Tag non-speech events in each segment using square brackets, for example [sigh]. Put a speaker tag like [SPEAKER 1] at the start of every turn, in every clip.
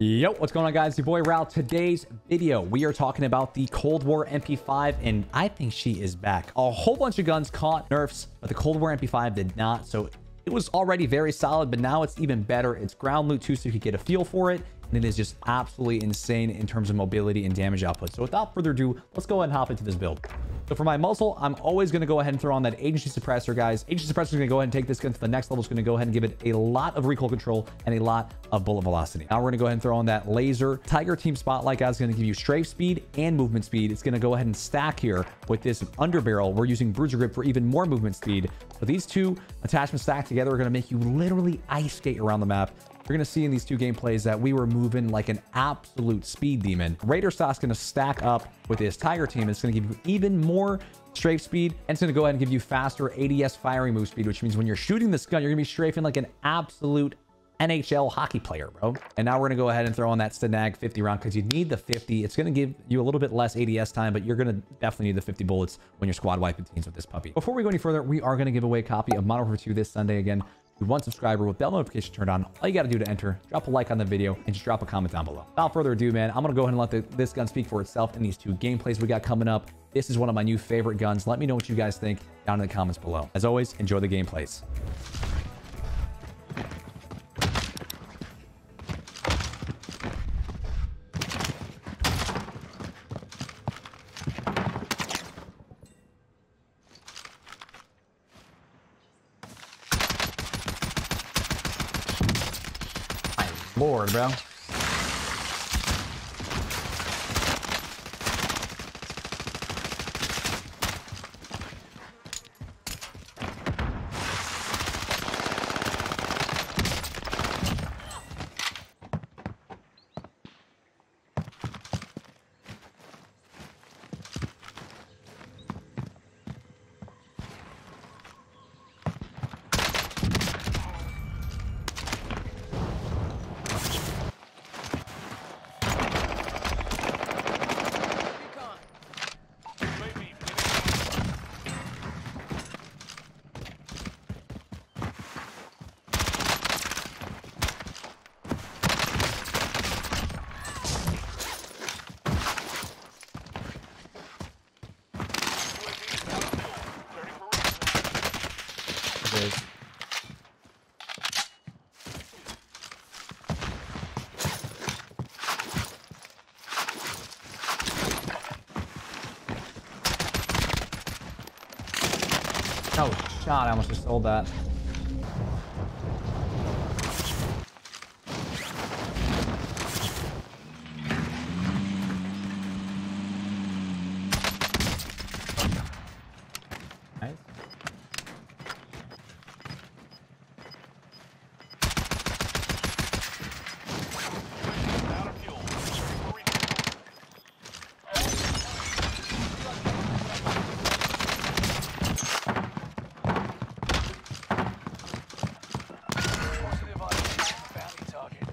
[SPEAKER 1] Yo, what's going on guys? Your boy Ral. Today's video, we are talking about the Cold War MP5 and I think she is back. A whole bunch of guns caught nerfs, but the Cold War MP5 did not. So it was already very solid, but now it's even better. It's ground loot too, so you can get a feel for it. And it is just absolutely insane in terms of mobility and damage output. So without further ado, let's go ahead and hop into this build. So for my muzzle, I'm always going to go ahead and throw on that agency suppressor, guys. Agency suppressor is going to go ahead and take this gun to the next level. It's going to go ahead and give it a lot of recoil control and a lot of bullet velocity. Now we're going to go ahead and throw on that laser. Tiger Team Spotlight, guys, is going to give you strafe speed and movement speed. It's going to go ahead and stack here with this underbarrel. We're using Bruiser Grip for even more movement speed. So these two attachments stacked together are going to make you literally ice skate around the map. You're going to see in these two gameplays that we were moving like an absolute speed demon. Raider Stock's going to stack up with his Tiger team. It's going to give you even more strafe speed and it's going to go ahead and give you faster ADS firing move speed, which means when you're shooting this gun, you're going to be strafing like an absolute NHL hockey player, bro. And now we're going to go ahead and throw on that STANAG 50 round because you need the 50. It's going to give you a little bit less ADS time, but you're going to definitely need the 50 bullets when you're squad wiping teams with this puppy. Before we go any further, we are going to give away a copy of Modern Warfare 2 this Sunday again one subscriber with bell notification turned on. All you got to do to enter, drop a like on the video and just drop a comment down below. Without further ado, man, I'm going to go ahead and let the, this gun speak for itself in these two gameplays we got coming up. This is one of my new favorite guns. Let me know what you guys think down in the comments below. As always, enjoy the gameplays. Lord, bro. Oh, shot. I almost just sold that.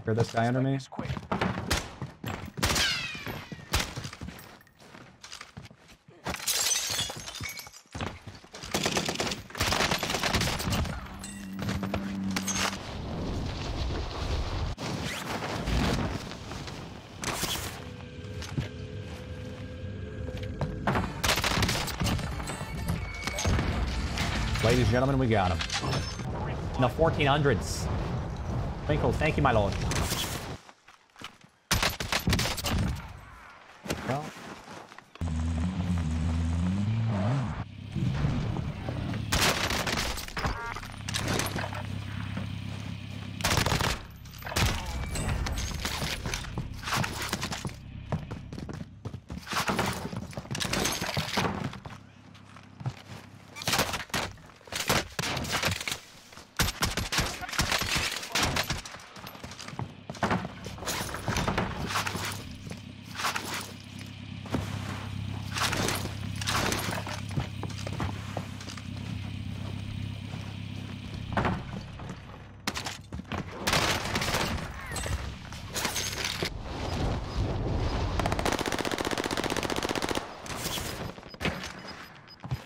[SPEAKER 1] Hear this guy under me? Ladies and gentlemen, we got him. In the 1400s. Twinkle, thank you, my lord. Well.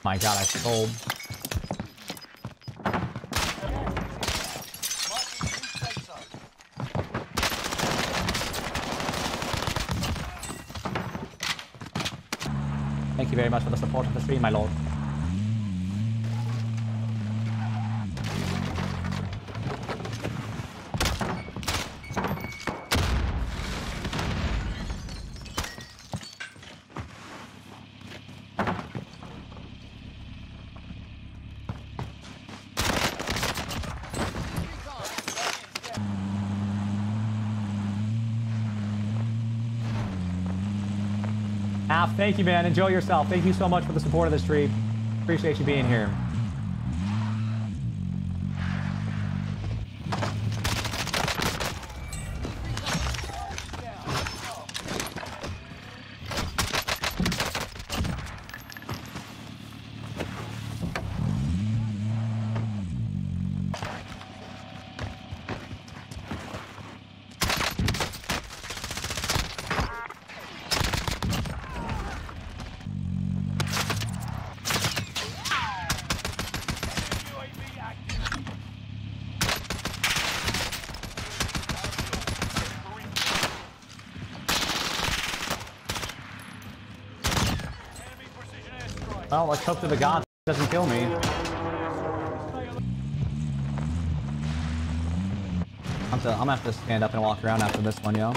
[SPEAKER 1] my god, I sold. Thank you very much for the support of the stream, my lord. Thank you, man. Enjoy yourself. Thank you so much for the support of the stream. Appreciate you being here. Well, let's hope to the god doesn't kill me. I'm gonna have to stand up and walk around after this one, yo.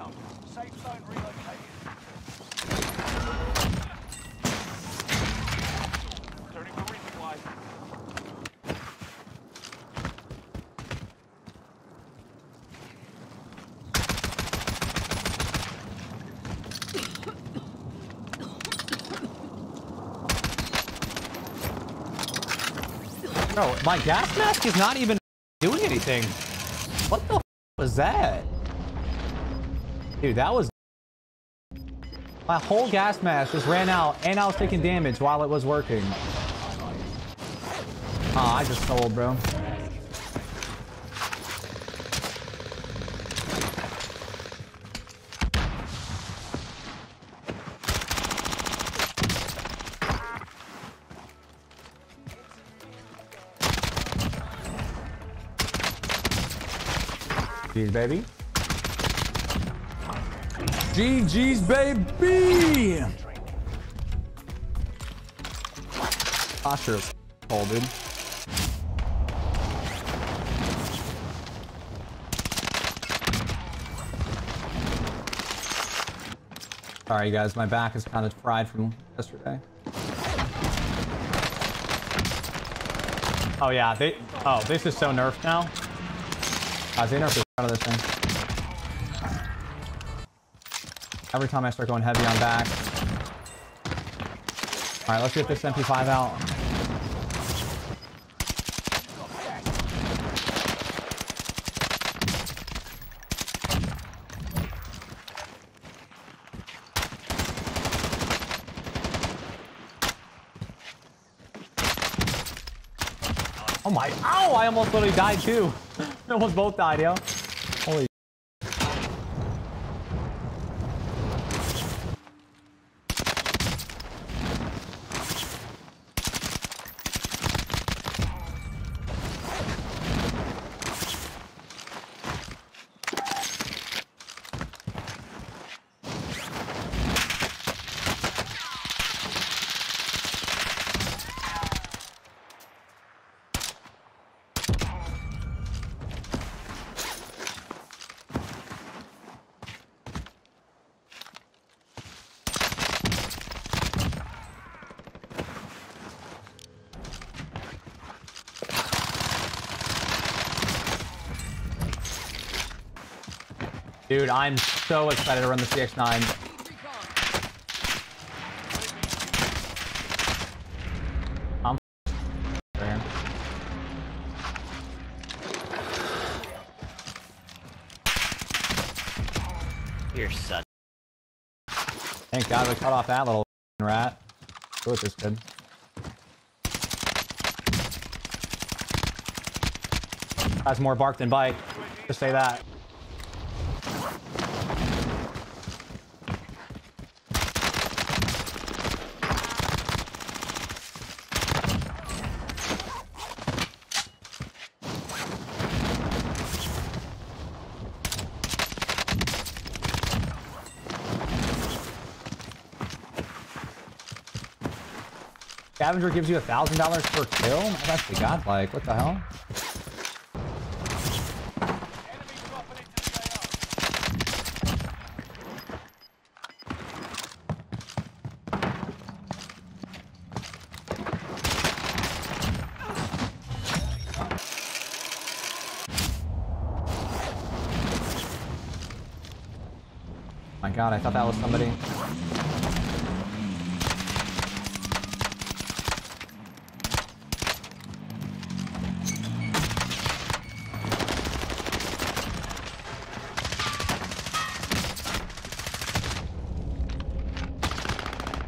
[SPEAKER 2] Inbound. Safe zone relocated. Resupply.
[SPEAKER 1] Bro, my gas mask is not even doing anything. What the was that? Dude, that was... My whole gas mask just ran out and I was taking damage while it was working. Ah, I just sold, bro. Baby. GG's, baby! Posture is all, dude. Sorry, guys. My back is kind of fried from yesterday. Oh, yeah. They, oh, this is so nerfed now. Guys, they nerfed out of this thing. Every time I start going heavy on back. All right, let's get this MP5 out. Oh my, ow, I almost literally died too. [laughs] Almost both died, yo. Dude, I'm so excited to run the CX-9.
[SPEAKER 3] Need recon.
[SPEAKER 1] Man.
[SPEAKER 4] You're such.
[SPEAKER 1] Thank God we cut off that little rat. Oh, this good. Has more bark than bite. Just say that. Scavenger gives you a thousand dollars per kill? That's actually godlike. What the hell? My god, I thought that was somebody.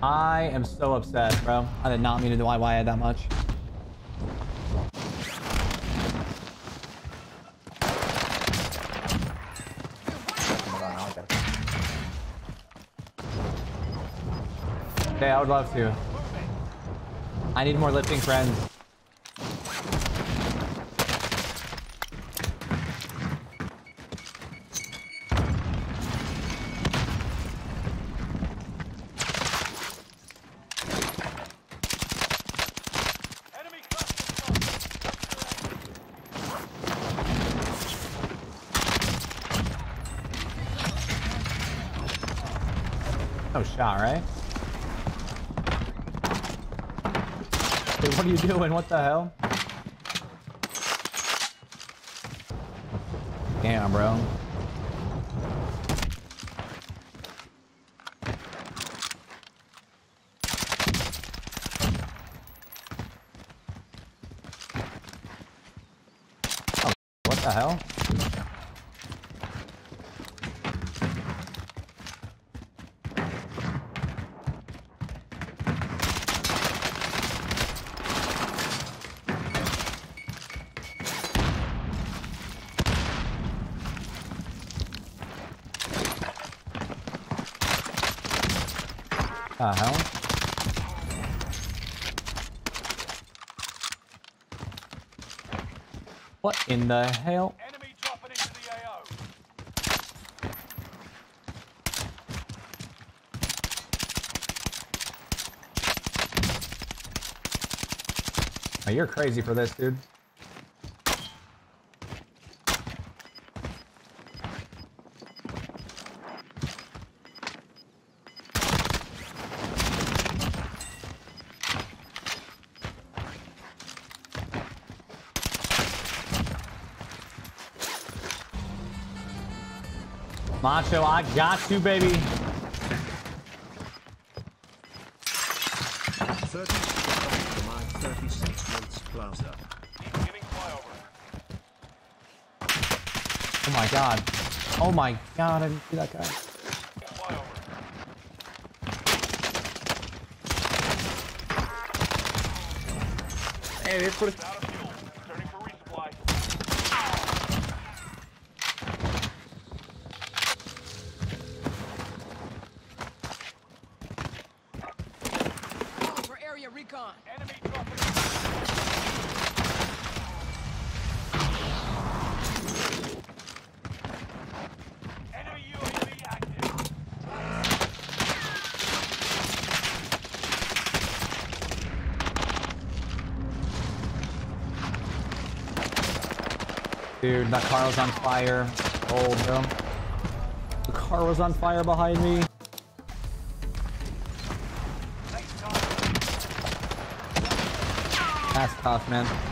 [SPEAKER 1] I am so upset, bro. I did not mean to YY that much. Okay, I would love to. I need more lifting friends. Shot, right? Dude, what are you doing? What the hell? Damn, bro. Oh, what the hell? What in the hell?
[SPEAKER 2] Enemy dropping into the AO.
[SPEAKER 1] Oh, you're crazy for this, dude. Macho, I got you, baby.
[SPEAKER 5] 30 to my 36 months plaza.
[SPEAKER 2] Beginning flyover.
[SPEAKER 1] Oh my god. Oh my god, I didn't see that guy. Hey, this would
[SPEAKER 2] Out of fuel. Turning for resupply.
[SPEAKER 3] Calling for area recon.
[SPEAKER 2] Enemy dropping. Enemy UAV active.
[SPEAKER 1] Dude, that car was on fire. Oh, no. The car was on fire behind me. That's tough, man.